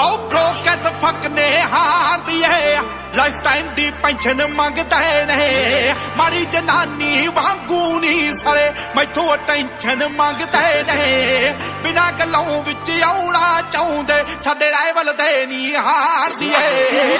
ਆਓ ਬ੍ਰੋਕ ਫੱਕ ਨੇ ਹਾਰਦੀ ਏ ਲਾਈਫ ਟਾਈਮ ਦੀ ਪੈਨਸ਼ਨ ਮੰਗਦੇ ਨੇ। ਮਾਰੀ ਜਨਾਨੀ ਵਾਂਗੂ ਨਹੀਂ ਸਲੇ ਮੈਥੋਂ ਟੈਨਸ਼ਨ ਮੰਗਦੇ ਨੇ। ਬਿਨਾ ਗੱਲੋਂ ਵਿੱਚ ਆਉਣਾ ਚਾਹੁੰਦੇ, ਸਾਡੇ ਰਾਈਵਲ ਦੇ ਨਹੀਂ ਹਾਰਦੀ ਏ